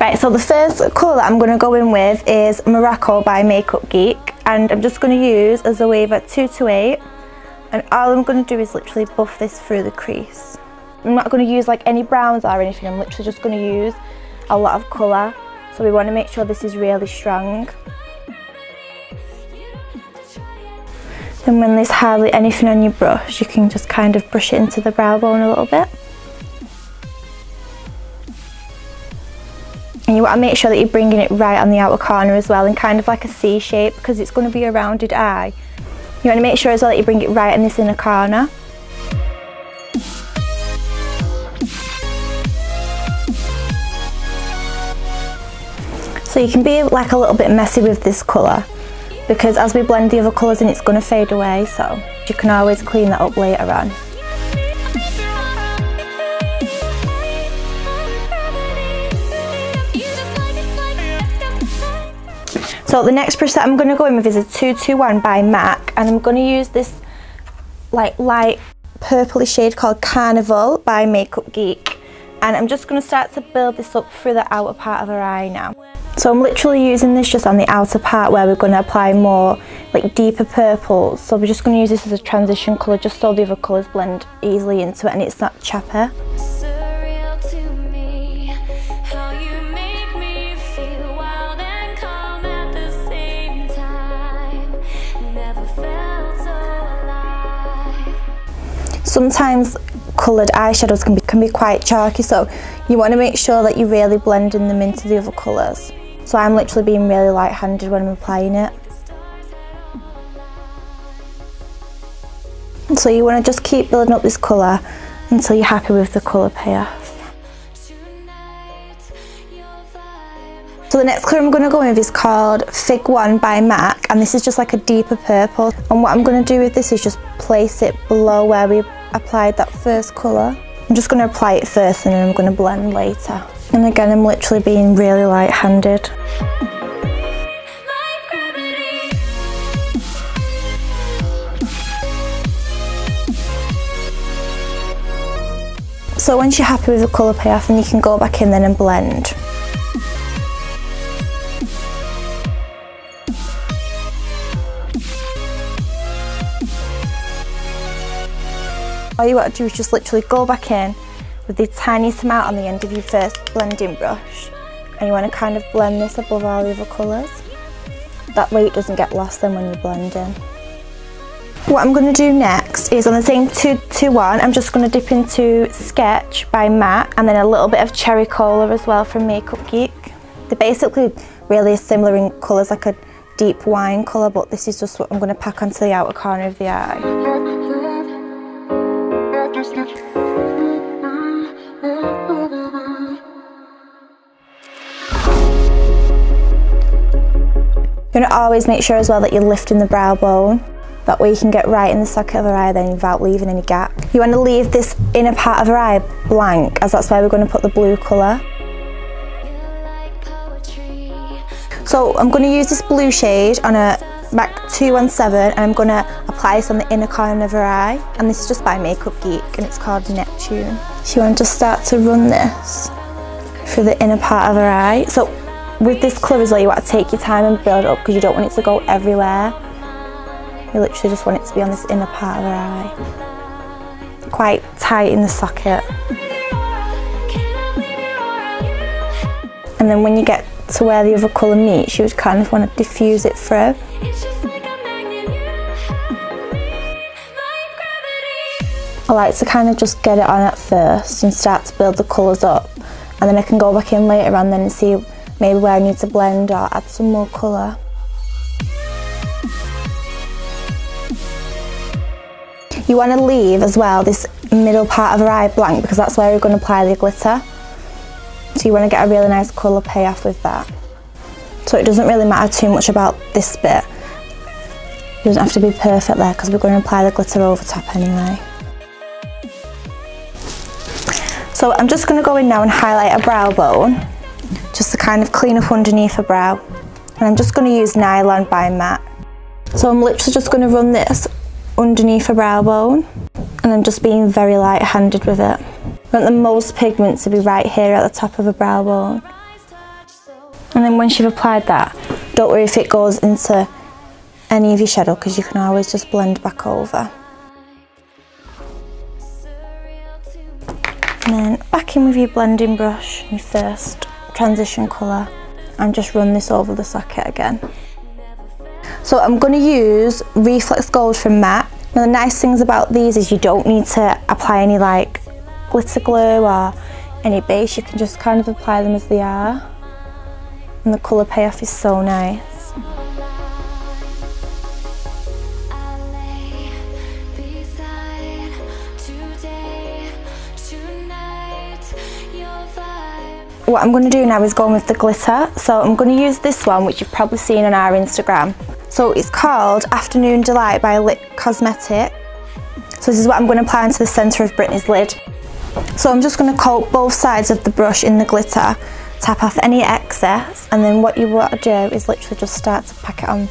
Right, so the first colour that I'm going to go in with is Morocco by Makeup Geek and I'm just going to use as a Zoeva 228 and all I'm going to do is literally buff this through the crease. I'm not going to use like any browns or anything, I'm literally just going to use a lot of colour so we want to make sure this is really strong. Then when there's hardly anything on your brush, you can just kind of brush it into the brow bone a little bit. And you want to make sure that you're bringing it right on the outer corner as well in kind of like a C shape because it's going to be a rounded eye. You want to make sure as well that you bring it right in this inner corner. So you can be like a little bit messy with this colour because as we blend the other colours in it's going to fade away so you can always clean that up later on. So the next brush that I'm going to go in with is a 221 by MAC and I'm going to use this like light purpley shade called Carnival by Makeup Geek and I'm just going to start to build this up through the outer part of her eye now. So I'm literally using this just on the outer part where we're going to apply more like deeper purples. So we're just going to use this as a transition colour just so the other colours blend easily into it and it's not chappy. Sometimes coloured eyeshadows can be, can be quite chalky so you want to make sure that you're really blending them into the other colours. So I'm literally being really light-handed when I'm applying it. So you want to just keep building up this colour until you're happy with the colour payoff. So the next colour I'm going to go with is called Fig 1 by MAC and this is just like a deeper purple and what I'm going to do with this is just place it below where we applied that first colour. I'm just going to apply it first and then I'm going to blend later. And again, I'm literally being really light-handed. So once you're happy with the colour payoff, then you can go back in then and blend. All you want to do is just literally go back in with the tiniest amount on the end of your first blending brush and you want to kind of blend this above all the other colours. That way it doesn't get lost then when you're blending. What I'm going to do next is on the same 221, I'm just going to dip into Sketch by MAC and then a little bit of Cherry Cola as well from Makeup Geek. They're basically really similar in colours, like a deep wine colour, but this is just what I'm going to pack onto the outer corner of the eye. To always make sure as well that you're lifting the brow bone. That way you can get right in the socket of her eye then without leaving any gap. You want to leave this inner part of her eye blank as that's where we're going to put the blue colour. So I'm going to use this blue shade on a MAC 217 and I'm going to apply this on the inner corner of her eye and this is just by Makeup Geek and it's called Neptune. So you want to start to run this through the inner part of her eye. So with this colour as well, you want to take your time and build up because you don't want it to go everywhere. You literally just want it to be on this inner part of her eye. Quite tight in the socket. And then when you get to where the other colour meets, you would kind of want to diffuse it through. I like to kind of just get it on at first and start to build the colours up and then I can go back in later on then and see maybe where I need to blend or add some more colour. You want to leave as well this middle part of her eye blank because that's where we're going to apply the glitter. So you want to get a really nice colour payoff with that. So it doesn't really matter too much about this bit. It doesn't have to be perfect there because we're going to apply the glitter over top anyway. So I'm just going to go in now and highlight a brow bone kind of clean up underneath her brow. And I'm just going to use Nylon by MAC. So I'm literally just going to run this underneath her brow bone and I'm just being very light-handed with it. I want the most pigment to be right here at the top of her brow bone. And then once you've applied that, don't worry if it goes into any of your shadow because you can always just blend back over. And then back in with your blending brush, your first transition colour and just run this over the socket again. So I'm going to use Reflex Gold from MAC. Now the nice things about these is you don't need to apply any like glitter glue or any base, you can just kind of apply them as they are. And the colour payoff is so nice. What I'm going to do now is go in with the glitter. So I'm going to use this one, which you've probably seen on our Instagram. So it's called Afternoon Delight by Lit Cosmetic. So this is what I'm going to apply onto the centre of Brittany's lid. So I'm just going to coat both sides of the brush in the glitter, tap off any excess, and then what you want to do is literally just start to pack it on.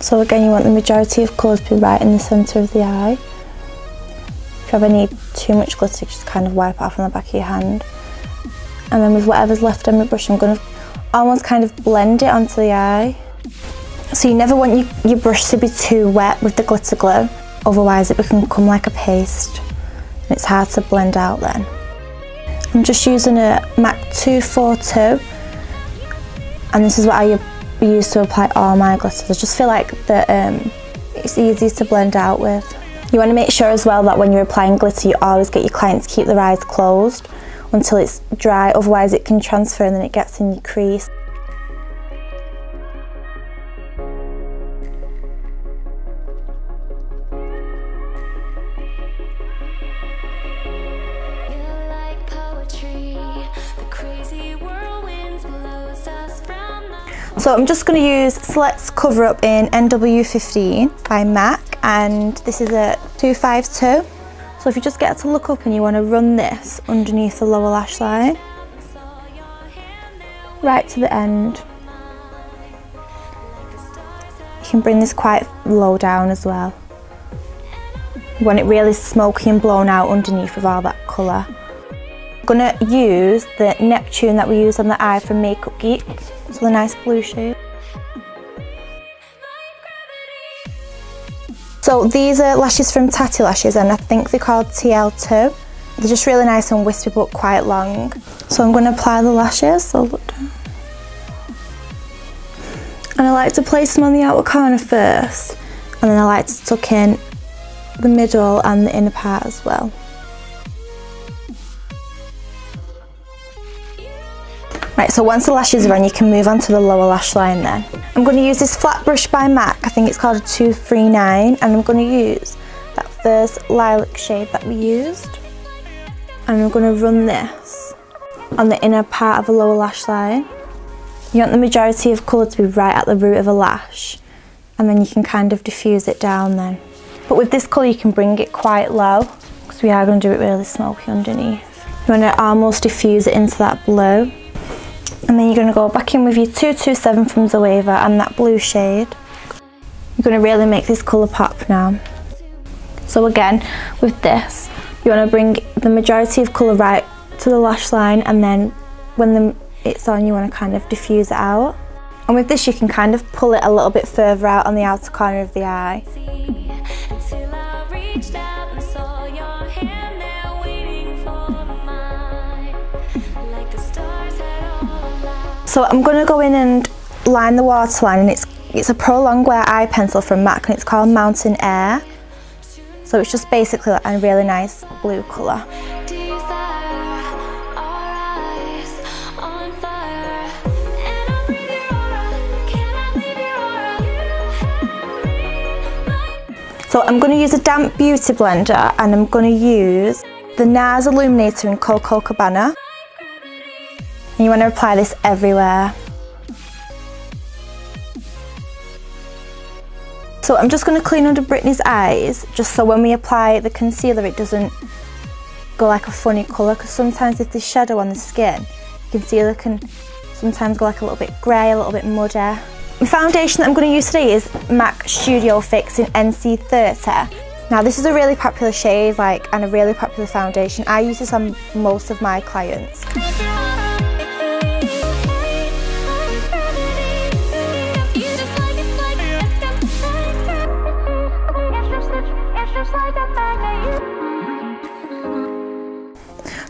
So again, you want the majority of colours to be right in the centre of the eye. If you have any too much glitter, just kind of wipe off on the back of your hand and then with whatever's left on my brush I'm going to almost kind of blend it onto the eye. So you never want your, your brush to be too wet with the glitter glue otherwise it can become like a paste and it's hard to blend out then. I'm just using a MAC 242 and this is what I use to apply all my glitters. I just feel like that um, it's easy to blend out with. You want to make sure as well that when you're applying glitter you always get your clients to keep their eyes closed until it's dry, otherwise it can transfer and then it gets in your crease. So I'm just going to use Select Cover Up in NW15 by MAC and this is a 252. So if you just get to look up and you want to run this underneath the lower lash line, right to the end. You can bring this quite low down as well. Want it really smoky and blown out underneath with all that colour. I'm to use the Neptune that we use on the eye from Makeup Geek, so a nice blue shade. So these are lashes from Tatti Lashes and I think they're called TL2. They're just really nice and wispy but quite long. So I'm going to apply the lashes, so look down. And I like to place them on the outer corner first and then I like to tuck in the middle and the inner part as well. So once the lashes are on, you can move on to the lower lash line then. I'm going to use this flat brush by MAC, I think it's called a 239, and I'm going to use that first lilac shade that we used. And I'm going to run this on the inner part of the lower lash line. You want the majority of colour to be right at the root of a lash, and then you can kind of diffuse it down then. But with this colour you can bring it quite low, because we are going to do it really smoky underneath. You want to almost diffuse it into that blue and then you're going to go back in with your 227 from Zoeva and that blue shade. You're going to really make this colour pop now. So again, with this, you want to bring the majority of colour right to the lash line and then when the, it's on you want to kind of diffuse it out. And with this you can kind of pull it a little bit further out on the outer corner of the eye. So I'm going to go in and line the waterline and it's it's a Pro Longwear eye pencil from MAC and it's called Mountain Air. So it's just basically a really nice blue colour. So I'm going to use a damp beauty blender and I'm going to use the NARS Illuminator in Copacabana. And you want to apply this everywhere. So I'm just going to clean under Brittany's eyes, just so when we apply the concealer it doesn't go like a funny colour, because sometimes if there's shadow on the skin, the concealer can sometimes go like a little bit grey, a little bit muddy. The foundation that I'm going to use today is MAC Studio Fix in NC30. Now this is a really popular shade like and a really popular foundation. I use this on most of my clients.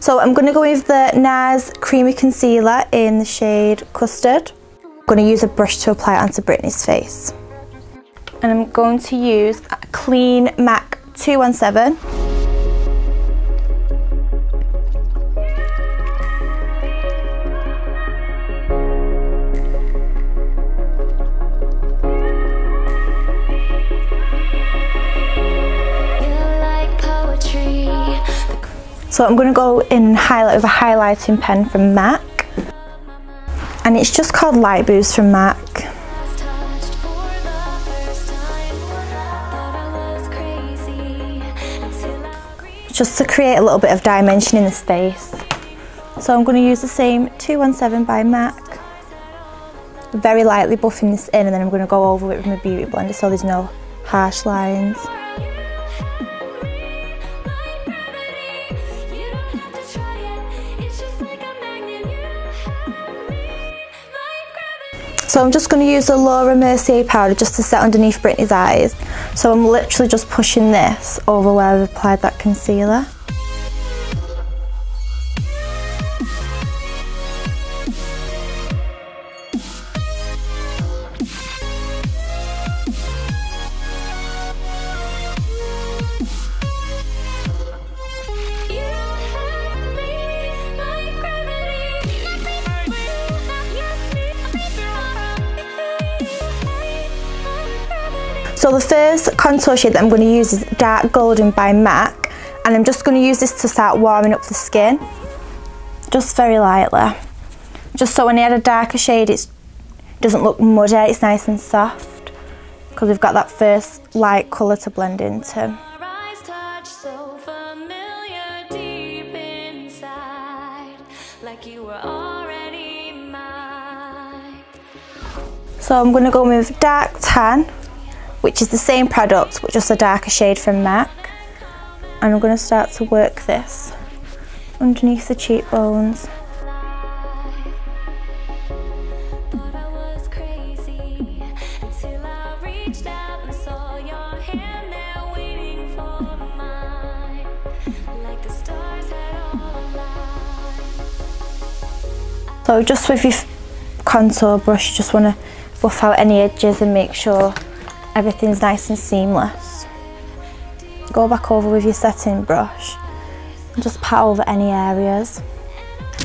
So I'm going to go with the NARS Creamy Concealer in the shade Custard. I'm going to use a brush to apply it onto Brittany's face. And I'm going to use a Clean MAC 217 So I'm going to go in highlight with a highlighting pen from MAC. And it's just called Light Boost from MAC. Just to create a little bit of dimension in the space. So I'm going to use the same 217 by MAC. Very lightly buffing this in and then I'm going to go over it with my beauty blender so there's no harsh lines. So I'm just going to use the Laura Mercier powder just to set underneath Brittany's eyes. So I'm literally just pushing this over where I've applied that concealer. So the first contour shade that I'm going to use is Dark Golden by MAC and I'm just going to use this to start warming up the skin just very lightly. Just so when I add a darker shade it doesn't look muddy, it's nice and soft because we've got that first light colour to blend into. So I'm going to go with dark tan which is the same product but just a darker shade from MAC. And I'm going to start to work this underneath the cheekbones. So just with your contour brush, you just want to buff out any edges and make sure everything's nice and seamless. Go back over with your setting brush and just pat over any areas.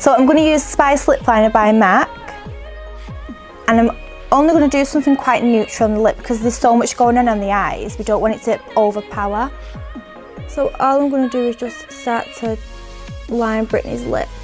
So I'm going to use Spice Lip Liner by MAC and I'm only going to do something quite neutral on the lip because there's so much going on on the eyes. We don't want it to overpower. So all I'm going to do is just start to line Brittany's lips.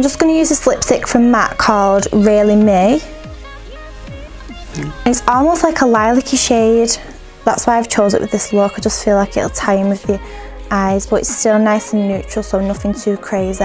I'm just going to use this lipstick from MAC called Really Me. It's almost like a lilac-y shade. That's why I've chose it with this look. I just feel like it'll tie in with the eyes, but it's still nice and neutral, so nothing too crazy.